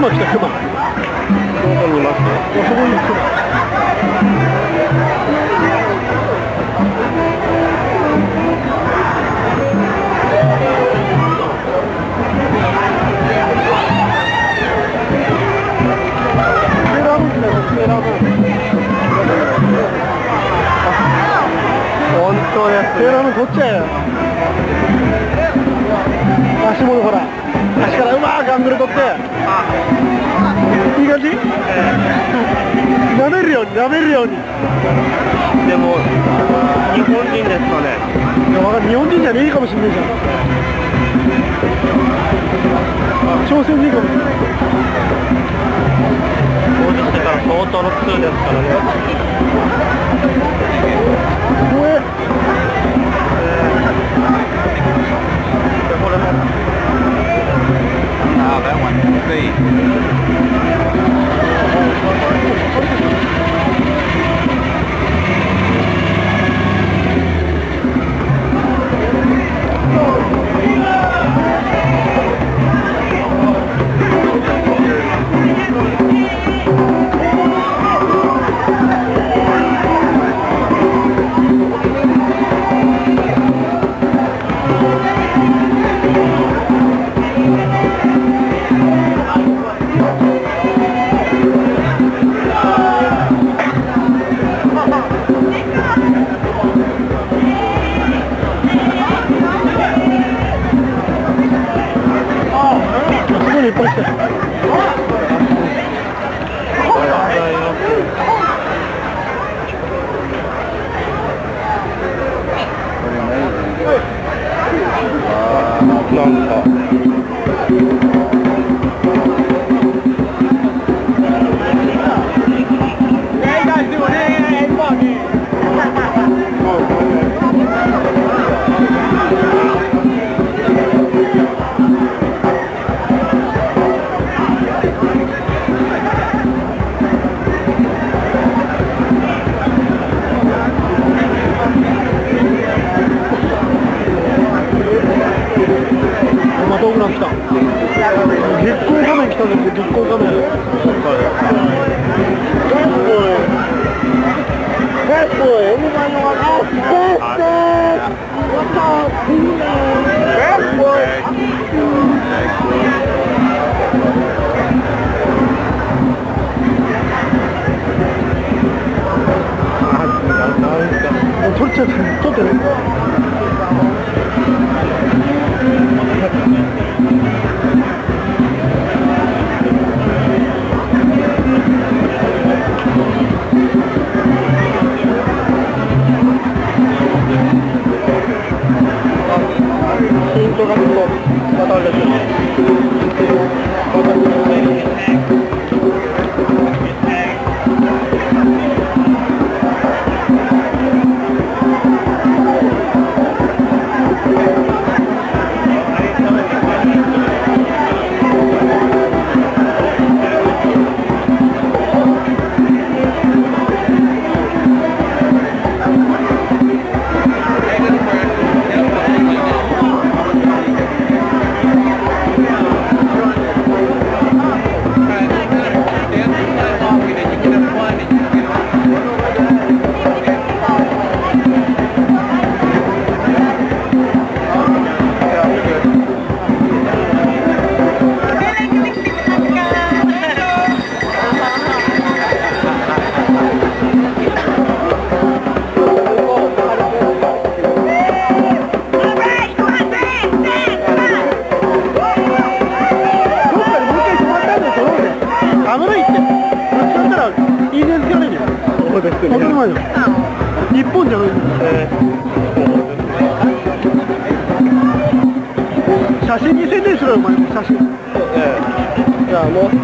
熊来た熊どこにいますそこに熊本当やセーラームこっちゃやよ舐めるように。でも日本人ですかね。いや日本人じゃねえかもしんないじゃん。朝鮮人かもしんないすご 고소를 That's one. That's one. Anybody want to That's that. What's up? That's one. That's one. 아, 진짜, 나, 나, 진짜. 저, 저, 저, 저, 저. です当たり前よ日本じゃないんだよ写真に宣伝しろよお前も写真。ええ。じゃあもう少し